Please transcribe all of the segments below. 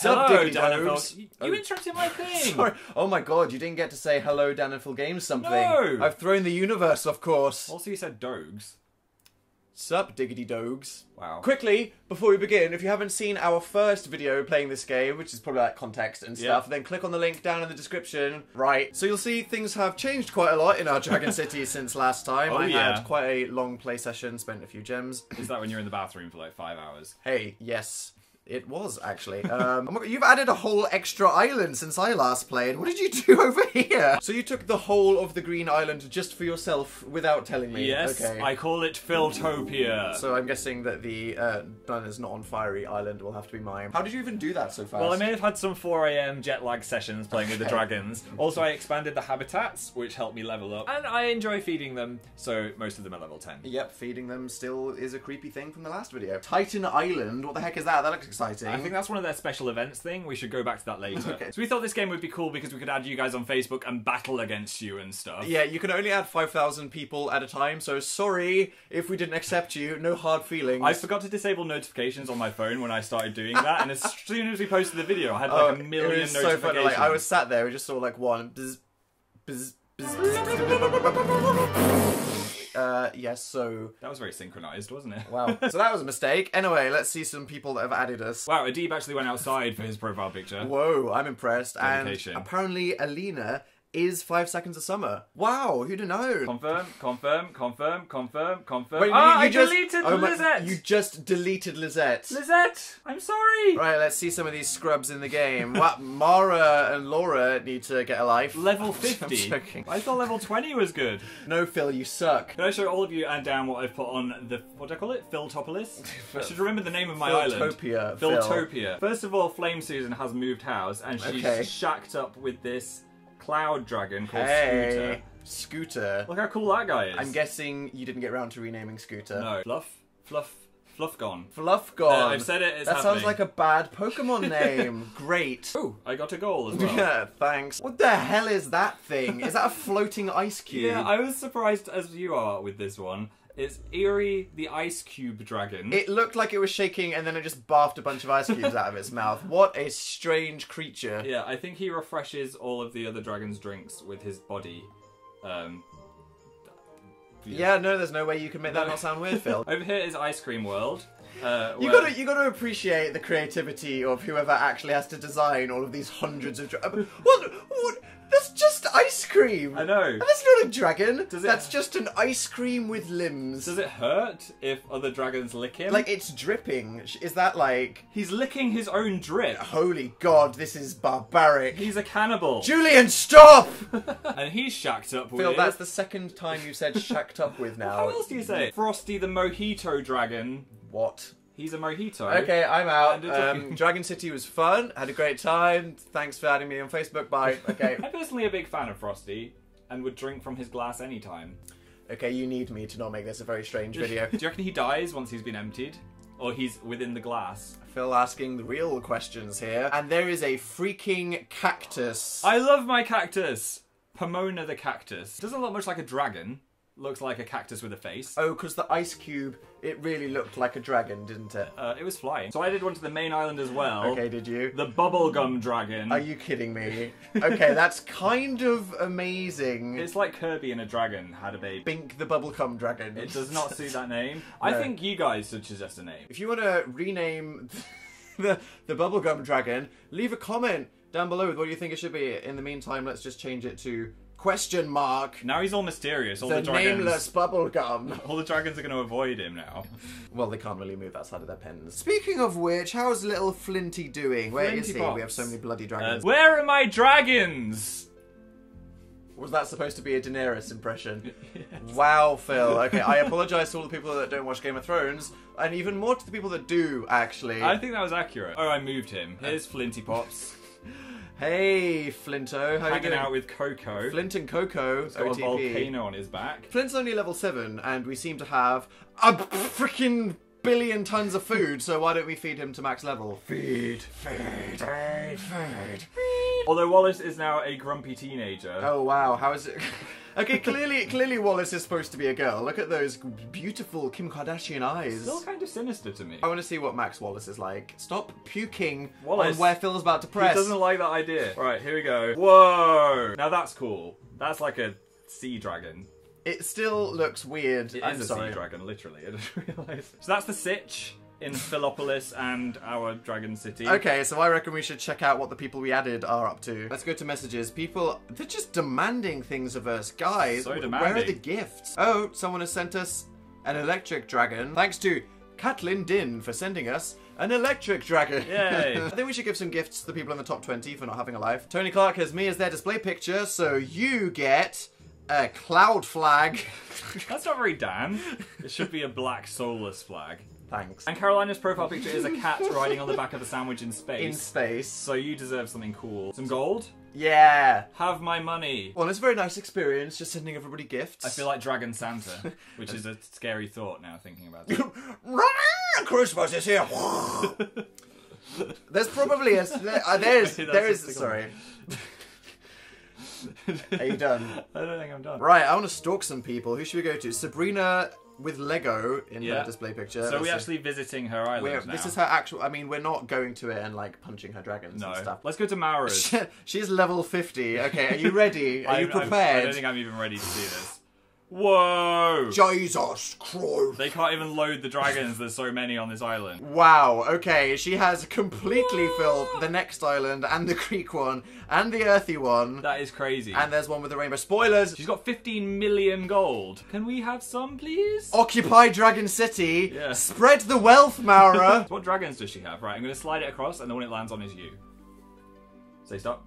Sup, Hello, Diggity Dan and Dogs? Phil. You Oh. interrupted my thing. Sorry. Oh my god, you didn't get to say hello, Dan and Phil Games something. No. I've thrown the universe, of course. Also, you said dogs. Sup, Diggity Dogs. Wow. Quickly, before we begin, if you haven't seen our first video playing this game, which is probably like context and stuff, Yeah. then click on the link down in the description. Right. So you'll see things have changed quite a lot in our Dragon City since last time. Oh, I yeah. had quite a long play session, spent a few gems. Is that when you're in the bathroom for like five hours? Hey, yes. It was actually. Um, oh you've added a whole extra island since I last played. What did you do over here? So you took the whole of the green island just for yourself without telling me. Yes, Okay. I call it Philtopia. So I'm guessing that the uh, is not on fiery island will have to be mine. How did you even do that so fast? Well, I may have had some 4am jet lag sessions playing with the dragons. Also, I expanded the habitats, which helped me level up. And I enjoy feeding them, so most of them are level 10. Yep, feeding them still is a creepy thing from the last video. Titan Island, what the heck is that? That looks exciting. I think that's one of their special events thing. We should go back to that later. Okay. So we thought this game would be cool because we could add you guys on Facebook and battle against you and stuff. Yeah, you can only add 5,000 people at a time, so sorry if we didn't accept you. No hard feelings. I forgot to disable notifications on my phone when I started doing that, and as soon as we posted the video, I had Oh, like a million it was so notifications. funny. Like, I was sat there, we just saw like one. Bzz, bzz, bzz, uh, yes, so. That was very synchronized, wasn't it? Wow. so that was a mistake. Anyway, let's see some people that have added us. Wow, Adib actually went outside for his profile picture. Whoa, I'm impressed. Dedication. And apparently, Alina is Five Seconds of Summer. Wow, who'd have known? Confirm, confirm, confirm, confirm, confirm. Wait, ah, you, you I just, deleted oh my- Lizette! You just deleted Lizette. Lizette! I'm sorry! Right, let's see some of these scrubs in the game. What Mara and Laura need to get a life. Level I'm 50. joking. I thought level 20 was good. No, Phil, you suck. Can I show all of you and Dan what I've put on the, what do I call it? Philtopolis? I should remember the name of my island. Philtopia, Phil. Philtopia. First of all, Flame Susan has moved house and she's Okay. shacked up with this cloud dragon called Hey, Scooter. Scooter. Look how cool that guy is. I'm guessing you didn't get round to renaming Scooter. No. Fluff? Fluff? Fluff gone. Fluff gone. Uh, I've said it, that sounds like a bad Pokemon name. Great. Oh, I got a goal as well. Yeah, thanks. What the hell is that thing? Is that a floating ice cube? Yeah, I was surprised as you are with this one. It's Eerie the Ice Cube Dragon. It looked like it was shaking and then it just barfed a bunch of ice cubes out of its mouth. What a strange creature. Yeah, I think he refreshes all of the other dragon's drinks with his body. Um, Yeah, no, there's no way you can make that not sound weird, Phil. Over here is Ice Cream World. Uh, You where- gotta, you gotta appreciate the creativity of whoever actually has to design all of these hundreds of. Dra- what? What? That's just ice cream. I know. That's not a dragon. Does it- That's just an ice cream with limbs. Does it hurt if other dragons lick him? Like it's dripping. Is that like? he's licking his own drip. Holy God! This is barbaric. He's a cannibal, Julian, stop! and he's shacked up with. Phil, that's the second time you've said shacked up with now. How else do you say? Frosty the Mojito Dragon. What? He's a mojito. Okay, I'm out. Um. Dragon City was fun. Had a great time. Thanks for adding me on Facebook. Bye. Okay. I'm personally a big fan of Frosty and would drink from his glass anytime. okay, you need me to not make this a very strange video. Do you reckon he dies once he's been emptied? Or he's within the glass? Phil asking the real questions here. And there is a freaking cactus. I love my cactus! Pomona the cactus. Doesn't look much like a dragon. Looks like a cactus with a face. Oh, because the ice cube, it really looked like a dragon, didn't it? Uh, it was flying. So I did one to the main island as well. Okay, did you? The bubblegum dragon. Are you kidding me? Okay, that's kind of amazing. It's like Kirby and a dragon had a baby. Bink the bubblegum dragon. It does not suit that name. I think you guys should suggest a name. If you want to rename the the bubblegum dragon, leave a comment down below with what you think it should be. In the meantime, let's just change it to question mark Now he's all mysterious. All the the, dragons. nameless bubblegum. All the dragons are going to avoid him now. Well, they can't really move outside of their pens. Speaking of which, how's little Flinty doing? Where is Flinty he? Pops. We have so many bloody Uh, dragons. where are my dragons? Was that supposed to be a Daenerys impression? Wow, Phil. Okay, I apologise to all the people that don't watch Game of Thrones, and even more to the people that do, actually. I think that was accurate. Oh, I moved him. Here's Flinty Pops Hey, Flinto, how you hanging doing? out with Coco. Flint and Coco, He's got a volcano on his back. Flint's only level 7, and we seem to have a freaking billion tons of food, so why don't we feed him to max level? Feed, Feed, feed, feed, feed. Although Wallace is now a grumpy teenager. Oh wow, how is it? Okay, clearly, clearly Wallace is supposed to be a girl. Look at those beautiful Kim Kardashian eyes. Still kind of sinister to me. I want to see what Max Wallace is like. Stop puking Wallace. on where Phil's about to press. He doesn't like that idea. Right, here we go. Whoa! Now that's cool. That's like a sea dragon. It still looks weird. It I'm is a sorry. sea dragon, literally. I just realised. So that's the Sitch in Philopolis and our Dragon City. Okay, so I reckon we should check out what the people we added are up to. Let's go to messages. People, they're just demanding things of us. Guys, So where are the gifts? Oh, someone has sent us an electric dragon. Thanks to Katlin Din for sending us an electric dragon. Yay. I think we should give some gifts to the people in the top 20 for not having a life. Tony Clark has me as their display picture, so you get a cloud flag. That's not very Dan. It should be a black soulless flag. Thanks. And Carolina's profile picture is a cat riding on the back of a sandwich in space. In space. So you deserve something cool. Some gold? Yeah. Have my money. Well, it's a very nice experience just sending everybody gifts. I feel like Dragon Santa, which is a scary thought now thinking about it. Christmas is here. there's probably a there, uh, there's there is sorry. Are you done? I don't think I'm done. Right, I want to stalk some people. Who should we go to? Sabrina with Lego in Yeah. the display picture. So we're actually visiting her island We're- now. this is her actual. I mean, we're not going to it and like punching her dragons no. and stuff. Let's go to Maura's. She's level fifty. Okay, are you ready? Are you I'm- I'm- prepared? I don't think I'm even ready to see this. Whoa! Jesus Christ! They can't even load the dragons. There's so many on this island. Wow, okay, she has completely filled the next island and the creek one and the earthy one. That is crazy. And there's one with the rainbow. Spoilers! She's got 15 million gold. Can we have some, please? Occupy Dragon City. Yeah. Spread the wealth, Maura. What dragons does she have? Right, I'm going to slide it across, and the one it lands on is you. Say stop.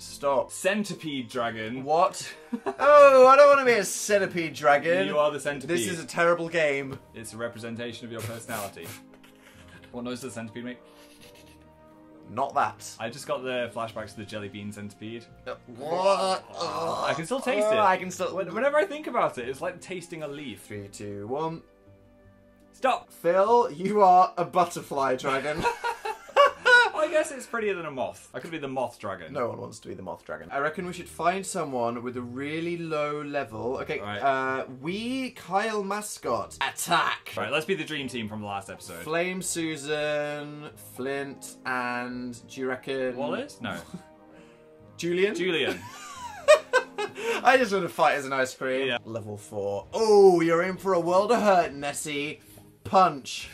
Stop. Centipede dragon. What? oh, I don't want to be a centipede dragon. You are the centipede. This is a terrible game. It's a representation of your personality. what noise does the centipede make? Not that. I just got the flashbacks to the jelly bean centipede. Uh, what? Oh, I can still taste it. I can still. Whenever I think about it, it's like tasting a leaf. Three, two, one. Stop! Phil, you are a butterfly dragon. I guess it's prettier than a moth. I could be the moth dragon. No one wants to be the moth dragon. I reckon we should find someone with a really low level. Okay, Right. uh, we Kyle mascot attack. Right, let's be the dream team from the last episode. Flame Susan, Flint, and do you reckon Wallace? No. Julian? Julian. I just want to fight as an ice cream. Yeah. Level four. Oh, you're in for a world of hurt, Nessie. Punch.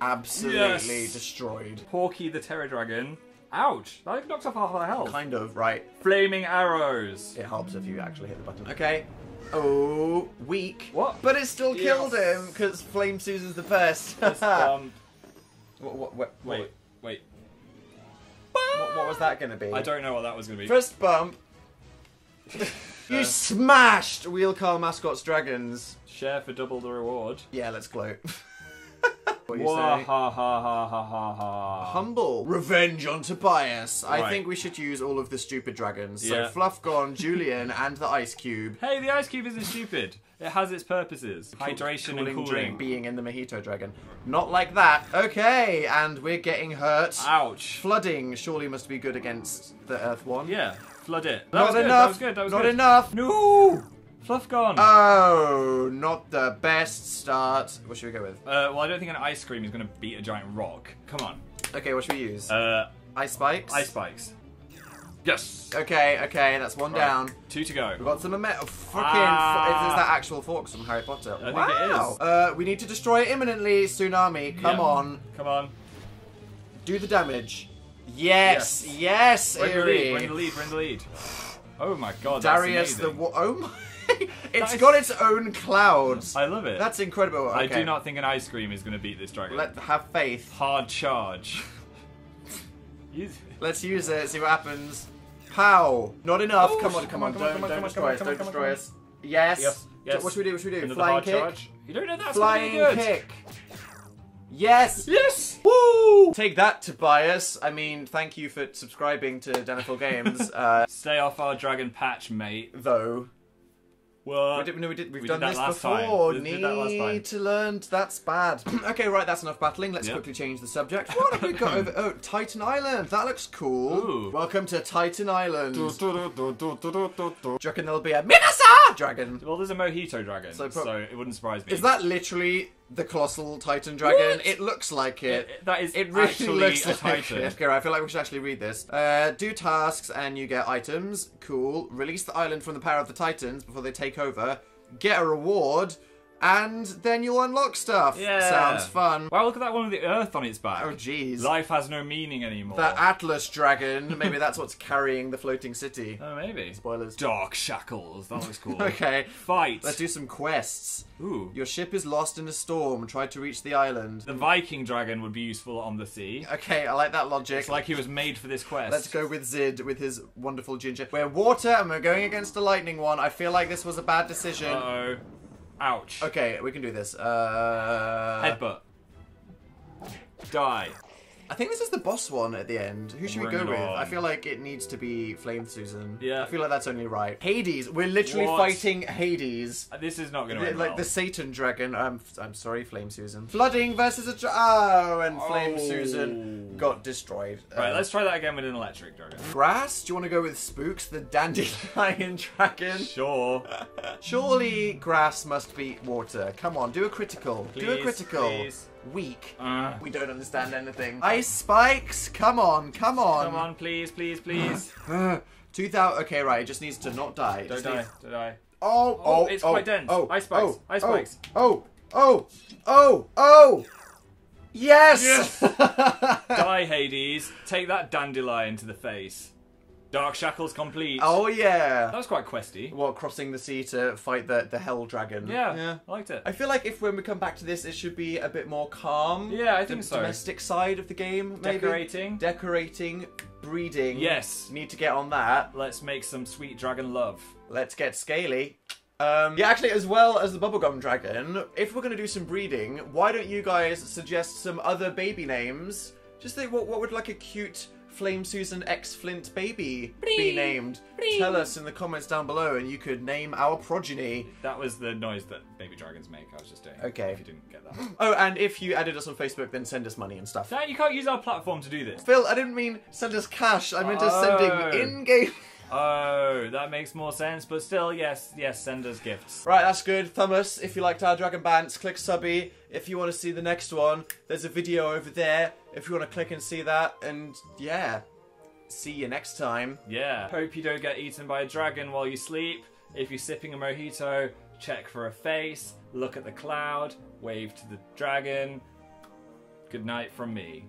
Absolutely Yes. destroyed. Porky the Terror Dragon. Ouch! That knocks off half our health. Kind of, right. Flaming arrows. It helps if you actually hit the button. Okay. Oh, weak. What? But it still killed Yes. him because Flame Susan's the best. Fist bump. what, what, what, Wait, wait. what, what was that going to be? I don't know what that was going to be. First bump. you smashed Wheel Car Mascots Dragons. Share for double the reward. Yeah, let's gloat. what you Wah say? ha ha ha ha ha ha. Humble. Revenge on Tobias. I Right. think we should use all of the stupid dragons. So Yeah. Fluff Gone, Julian, and the Ice Cube. Hey, the ice cube isn't stupid. It has its purposes. Hydration cooling and cooling. drink being in the mojito dragon. Not like that. Okay, and we're getting hurt. Ouch. Flooding surely must be good against the Earth one. Yeah, flood it. That Not was good. enough. That was good. That was Not good. enough. No. Fluff gone. Oh, not the best start. What should we go with? Uh, well, I don't think an ice cream is going to beat a giant rock. Come on. Okay, what should we use? Uh, ice spikes. ice spikes. Yes. Okay, okay, that's one Right. down. Two to go. We've got some metal. Fucking. Ah. Is, is that actual forks from Harry Potter? think wow. it is. Uh, we need to destroy it imminently. Tsunami, come Yeah. on. Come on. Do the damage. Yes, yes, We're in the lead. We're in the lead. We're in the lead. Oh my god. Darius the. oh my. It's is- got its own clouds. I love it. That's incredible. I do not think an ice cream is going to beat this dragon. Let have faith. Hard charge. Use- Let's use it. See what happens. Pow! Not enough. Oh, come on, come come on! on, Don't, don't on, destroy us! Don't destroy us! Yes. Yes, yes. What should we do? What should we do? Another Flying hard kick. charge. You don't know that's Flying gonna be good. kick. Yes. Yes. Woo! Take that, Tobias. I mean, thank you for subscribing to Dan and Phil Games. Uh, Stay off our dragon patch, mate. though, What? We did, no, we did, we've We done did this time. before. We Need that time. to learn. That's bad. okay, right, that's enough battling. Let's Yep. quickly change the subject. What have we got over? Oh, Titan Island. That looks cool. Ooh. Welcome to Titan Island. well, Do you reckon there'll be a Mikasa dragon? Well, there's a mojito dragon, So so, it wouldn't surprise me. Is that literally the colossal Titan dragon? What? It looks like it. It- that is It really actually looks a like titan. it. Okay, right, I feel like we should actually read this. Uh, do tasks and you get items. Cool. Release the island from the power of the Titans before they take over. Get a reward, and then you'll unlock stuff. Yeah. Sounds fun. Wow, look at that one with the earth on its back. Oh, jeez. Life has no meaning anymore. The Atlas dragon. Maybe that's what's carrying the floating city. oh, maybe. Spoilers. Dark shackles. That looks cool. Okay. Fight. Let's do some quests. Ooh. Your ship is lost in a storm. Try to reach the island. The Viking dragon would be useful on the sea. Okay, I like that logic. It's like he was made for this quest. Let's go with Zid with his wonderful ginger. We're water and we're going against the lightning one. I feel like this was a bad decision. Uh oh. Ouch. Okay, we can do this. Uh, Headbutt. Die. I think this is the boss one at the end. Who should we go with? on. I feel like it needs to be Flame Susan. Yeah. I feel like that's only right. Hades. We're literally What? fighting Hades. Uh, This is not going to like well. the Satan dragon. I'm I'm sorry, Flame Susan. Flooding versus a oh, and Flame Oh. Susan got destroyed. Right, Uh, let's try that again with an electric dragon. Grass? Do you want to go with Spooks, the dandelion dragon? Sure. Surely grass must beat water. Come on, do a critical. do a critical. please. Weak. Uh, We don't understand anything. Ice spikes? Come on, come on. come on, please, please, please. 2000. Okay, right, it just needs to not die. It Don't die. needs- Don't die. Oh, oh, Oh, it's oh, quite dense. Oh, Ice spikes, Oh, ice oh, spikes. Oh, oh, oh, oh. Yes! Die, Hades. Take that dandelion to the face. Dark shackles complete. oh, yeah. That was quite questy. What, crossing the sea to fight the, the hell dragon? Yeah, Yeah. I liked it. I feel like if when we come back to this, it should be a bit more calm. Yeah, I think the so. Domestic side of the game, maybe. Decorating. Decorating, breeding. Yes. Need to get on that. Let's make some sweet dragon love. Let's get scaly. Um, yeah, actually, as well as the bubblegum dragon, if we're gonna do some breeding, why don't you guys suggest some other baby names? Just think, what what would like a cute Flame Susan X Flint baby be named? Bree. Tell us in the comments down below, and you could name our progeny. That was the noise that baby dragons make. I was just doing. Okay. If you didn't get that. Oh, and if you added us on Facebook, then send us money and stuff. Dan, you can't use our platform to do this. Phil, I didn't mean send us cash. I meant us Oh. sending in-game. Oh, that makes more sense. But still, yes, yes, send us gifts. Right, that's good. Thumb us if you liked our Dragon Bants. Click subby if you want to see the next one. There's a video over there if you want to click and see that. And yeah, see you next time. Yeah. Hope you don't get eaten by a dragon while you sleep. If you're sipping a mojito, check for a face, look at the cloud, wave to the dragon. Good night from me.